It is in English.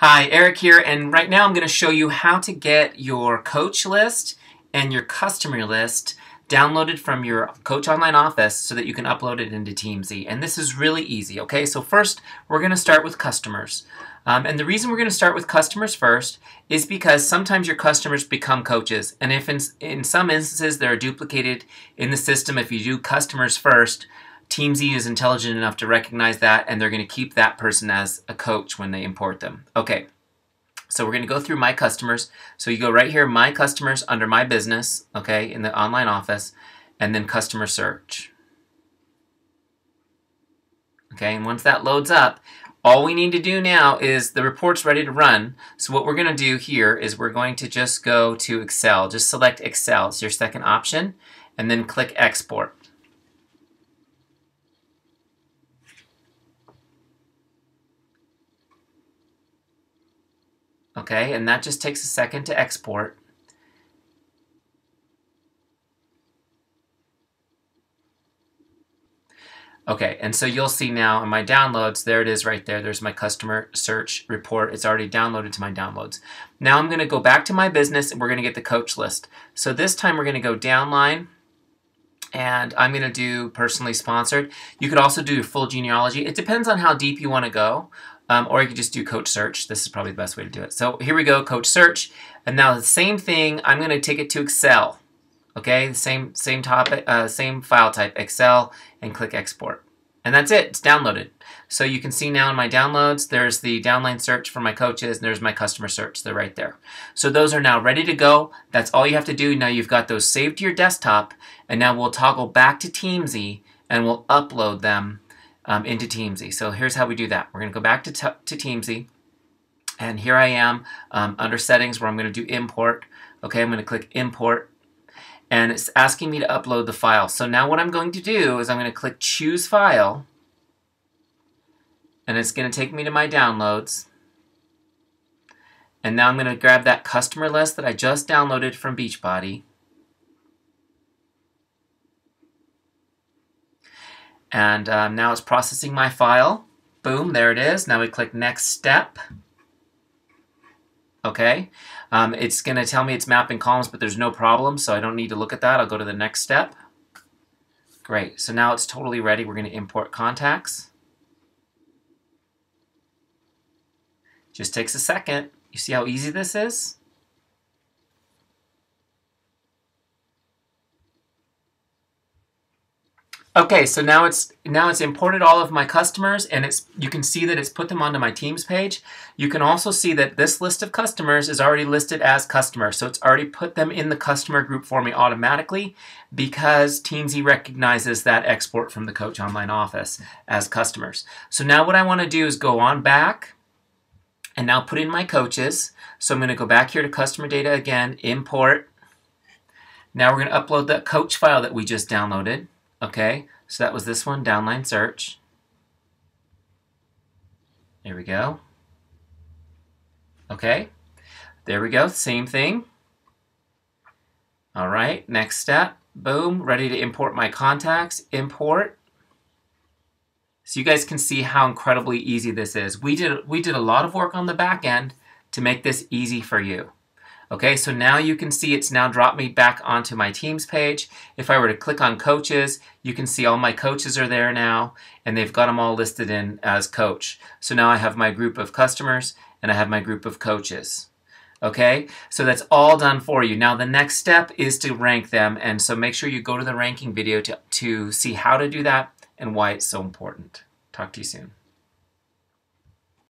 Hi, Eric here, and right now I'm going to show you how to get your coach list and your customer list downloaded from your Coach Online Office so that you can upload it into Teamzy. And this is really easy, okay? So first, we're going to start with customers. Um, and the reason we're going to start with customers first is because sometimes your customers become coaches. And if in, in some instances they're duplicated in the system, if you do customers first, Teamzy is intelligent enough to recognize that and they're going to keep that person as a coach when they import them. Okay, so we're going to go through my customers. So you go right here, my customers under my business, okay, in the online office, and then customer search. Okay, and once that loads up, all we need to do now is the report's ready to run. So what we're going to do here is we're going to just go to Excel. Just select Excel. It's your second option, and then click Export. Okay, and that just takes a second to export. Okay, and so you'll see now in my downloads, there it is right there. There's my customer search report. It's already downloaded to my downloads. Now I'm going to go back to my business and we're going to get the coach list. So this time we're going to go downline and I'm going to do personally sponsored. You could also do full genealogy. It depends on how deep you want to go. Um, or you could just do coach search. This is probably the best way to do it. So here we go, coach search. And now the same thing, I'm going to take it to Excel. Okay, the same, same topic, uh, same file type, Excel, and click export. And that's it, it's downloaded. So you can see now in my downloads, there's the downline search for my coaches, and there's my customer search, they're right there. So those are now ready to go. That's all you have to do. Now you've got those saved to your desktop, and now we'll toggle back to Teamzy, and we'll upload them um, into Teamzy. So here's how we do that. We're going to go back to, to Teamzy. And here I am um, under settings where I'm going to do import. Okay, I'm going to click import. And it's asking me to upload the file. So now what I'm going to do is I'm going to click choose file. And it's going to take me to my downloads. And now I'm going to grab that customer list that I just downloaded from Beachbody. And um, now it's processing my file. Boom, there it is. Now we click next step. Okay, um, it's going to tell me it's mapping columns, but there's no problem, so I don't need to look at that. I'll go to the next step. Great, so now it's totally ready. We're going to import contacts. Just takes a second. You see how easy this is? Okay, so now it's now it's imported all of my customers and it's you can see that it's put them onto my Teams page. You can also see that this list of customers is already listed as customer. So it's already put them in the customer group for me automatically because Teamzy recognizes that export from the Coach Online Office as customers. So now what I want to do is go on back and now put in my coaches. So I'm going to go back here to customer data again, import. Now we're going to upload that coach file that we just downloaded. Okay, so that was this one, downline search. There we go. Okay, there we go, same thing. All right, next step, boom, ready to import my contacts, import. So you guys can see how incredibly easy this is. We did, we did a lot of work on the back end to make this easy for you. Okay, so now you can see it's now dropped me back onto my Teams page. If I were to click on coaches, you can see all my coaches are there now, and they've got them all listed in as coach. So now I have my group of customers, and I have my group of coaches. Okay, so that's all done for you. Now the next step is to rank them, and so make sure you go to the ranking video to, to see how to do that and why it's so important. Talk to you soon.